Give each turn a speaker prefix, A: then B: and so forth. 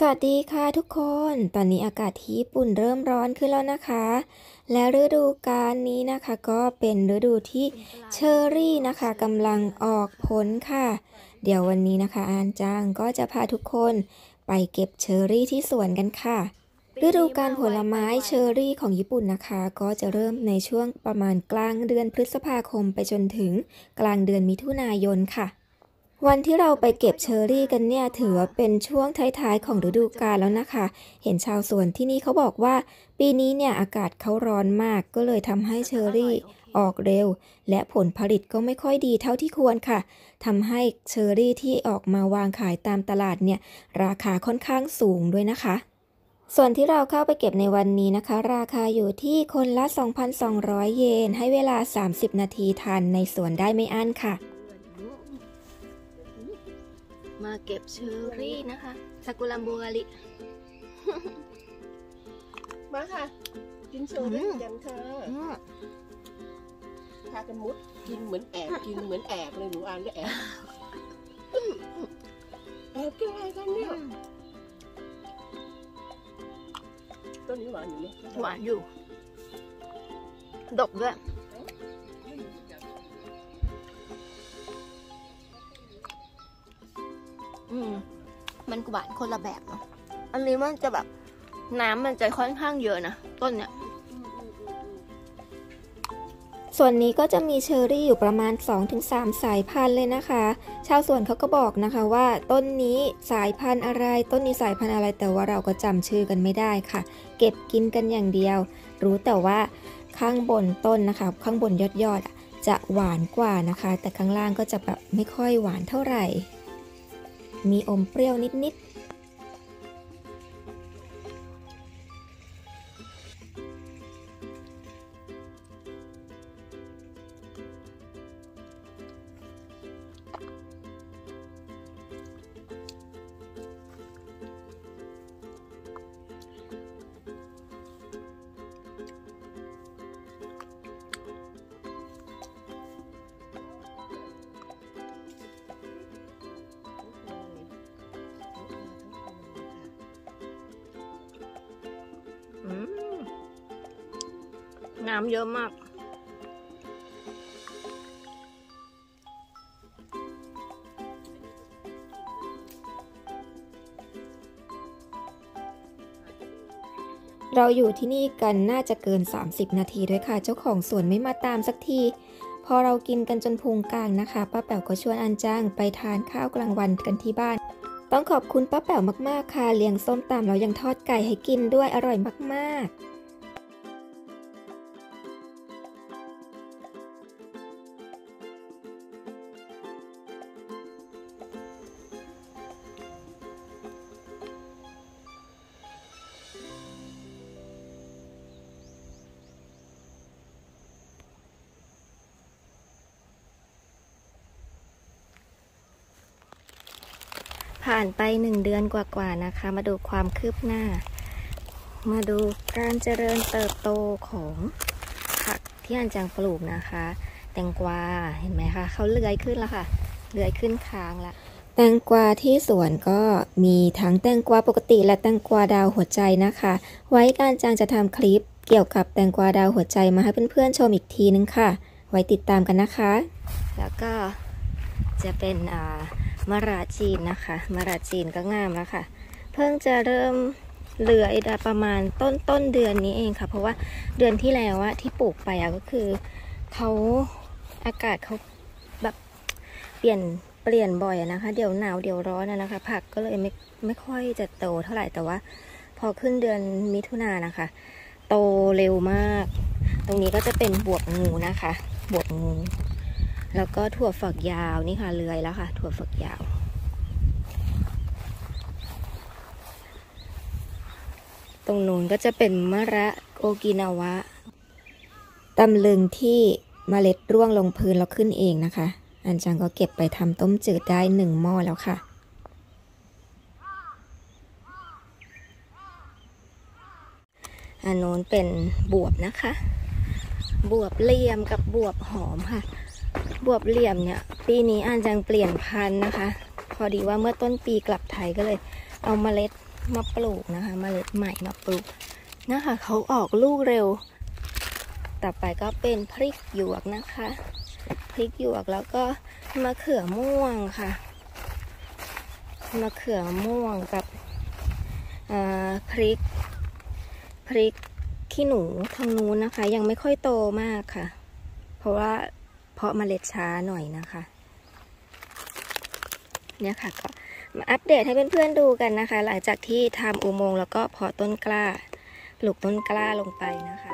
A: สวัสดีค่ะทุกคน ตอนนี้อากาศที่ญี่ปุ่นเริ่มร้อนขึ้นแล้วนะคะ และฤดูกาลนี้นะคะก็เป็นฤดูที่เชอร์รี่นะคะกำลังออกผลค่ะ เดี๋ยววันนี้นะคะอานจังก็จะพาทุกคนไปเก็บเชอร์รี่ที่สวนกันค่ะ ฤดูกาลผลไม้เชอร์รี่ของญี่ปุ่นนะคะ ก็จะเริ่มในช่วงประมาณกลางเดือนพฤษภาคมไปจนถึงกลางเดือนมิถุนายนค่ะ วันที่เราไปเก็บเชอร์รี่กันเนี่ยถือว่าเป็นช่วงท้ายๆ ของฤดูกาลแล้วนะคะ เห็นชาวสวนที่นี่เขาบอกว่า ปีนี้เนี่ยอากาศเขาร้อนมากก็เลยทำให้เชอร์รี่ออกเร็ว และผลผลิตก็ไม่ค่อยดีเท่าที่ควรค่ะทำให้เชอร์รี่ที่ออกมาวางขายตามตลาดเนี่ยราคาค่อนข้างสูงด้วยนะคะ ส่วนที่เราเข้าไปเก็บในวันนี้นะคะ ราคาอยู่ที่คนละ 2,200 เยน ให้เวลา 30 นาทีทานในสวนได้ไม่อั้นค่ะ
B: มาเก็บเชอร์รี่นะคะซากุระบัวลิ
C: มาค่ะ กินเชอร์รี่
B: อืม
C: กันค่ะ
B: อืม
C: พากันมุดกินเหมือนแอบกินเหมือนแอบเลยหนูอ่านก็แอบแอบกินอะไรกันเนี่ยต้นนี้หวานอยู่เนอะ
B: หวานอยู่ ดกด้วย อืม มันหวานคนละแบบเนาะ อันนี้มันจะแบบน้ำมันจะค่อนข้างเยอะนะ ต้นเนี้ย
A: ส่วนนี้ก็จะมีเชอร์รี่อยู่ประมาณ 2-3 สายพันธุ์เลยนะคะ ชาวสวนเขาก็บอกนะคะว่า ต้นนี้สายพันธุ์อะไร ต้นนี้สายพันธุ์อะไร แต่ว่าเราก็จำชื่อกันไม่ได้ค่ะ เก็บกินกันอย่างเดียว รู้แต่ว่าข้างบนต้นนะคะ ข้างบนยอดยอดๆอะจะหวานกว่านะคะ แต่ข้างล่างก็จะแบบไม่ค่อยหวานเท่าไหร่ มีอมเปรี้ยวนิดๆ
B: น้ำเยอะมาก
A: เราอยู่ที่นี่กันน่าจะเกิน 30 นาทีด้วยค่ะ เจ้าของสวนไม่มาตามสักที พอเรากินกันจนพุงกลางนะคะ ป้าแป๋วก็ชวนอันจ้างไปทานข้าวกลางวันกันที่บ้าน ต้องขอบคุณป้าแป๋วมากๆค่ะ เลี้ยงส้มตำแล้วยังทอดไก่ให้กินด้วยอร่อยมากๆ ผ่านไปหนึ่งเดือนกว่าๆนะคะ มาดูความคืบหน้า มาดูการเจริญเติบโตของผักที่อันจังปลูกนะคะ แตงกวาเห็นไหมคะเขาเลื้อยขึ้นแล้วค่ะเลื้อยขึ้นค้างละแตงกวาที่สวนก็มีทั้งแตงกวาปกติและแตงกวาดาวหัวใจนะคะ ไว้การจังจะทำคลิปเกี่ยวกับแตงกวาดาวหัวใจมาให้เพื่อนๆชมอีกทีนึงค่ะ ไว้ติดตามกันนะคะ แล้วก็จะเป็นอ่า มะระจีนนะคะมะระจีนก็งามแล้วค่ะ เพิ่งจะเริ่มเหลือยได้ประมาณต้นต้นเดือนนี้เองค่ะ เพราะว่าเดือนที่แล้วอะที่ปลูกไปอะก็คือเขาอากาศเขาแบบเปลี่ยนเปลี่ยนบ่อยนะคะ เดี๋ยวหนาวเดี๋ยวร้อนนะคะ ผักก็เลยไม่ไม่ค่อยจะโตเท่าไหร่แต่ว่า พอขึ้นเดือนมิถุนายนนะคะ โตเร็วมาก ตรงนี้ก็จะเป็นบวบงูนะคะ บวบงู แล้วก็ถั่วฝักยาวนี่ค่ะเลื้อยแล้วค่ะ ถั่วฝักยาวตรงนู้นก็จะเป็นมะระโอกินาวะตำลึงที่เมล็ดร่วงลงพื้นแล้วขึ้นเองนะคะ อันจังก็เก็บไปทำต้มจืดได้หนึ่งหม้อแล้วค่ะ อันโน้นเป็นบวบนะคะ บวบเลี่ยมกับบวบหอมค่ะ บวบเหลี่ยมเนี่ย ปีนี้อันจังเปลี่ยนพันธุ์นะคะ พอดีว่าเมื่อต้นปีกลับไทยก็เลย เอาเมล็ดมาปลูกนะคะมเมล็ดใหม่มาปลูกนะคะเขาออกลูกเร็ว ต่อไปก็เป็นพริกหยวกนะคะ พริกหยวกแล้วก็มะเขือม่วงค่ะมะเขือม่วงกับอ่าพริก พริกขี้หนูทางนู้นนะคะ ยังไม่ค่อยโตมากค่ะ เพราะว่า เพาะเมล็ดช้าหน่อยนะคะ เนี่ยค่ะก็มาอัปเดตให้เพื่อนๆดูกันนะคะ หลังจากที่ทำอุโมงค์แล้วก็เพาะต้นกล้าปลูกต้นกล้าลงไปนะคะ